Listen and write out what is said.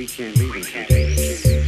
we can't leave we can't.